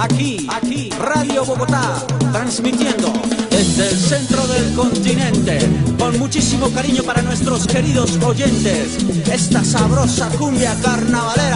Aquí, aquí, Radio Bogotá, transmitiendo desde el centro del continente, con muchísimo cariño para nuestros queridos oyentes, esta sabrosa cumbia carnavalera.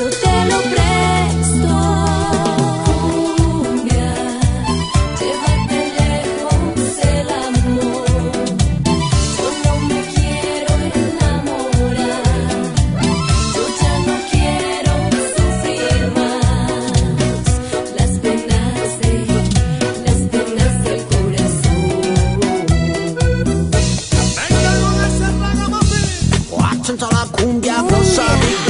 Yo te lo presto, Cumbia. Te va a querer con el amor. Yo no me quiero enamorar. Yo ya no quiero sentir más. Las penas de, las penas del corazón. Venga, la luna se va a ver. ¡Watch it Cumbia! ¡Felicito!